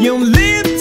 You live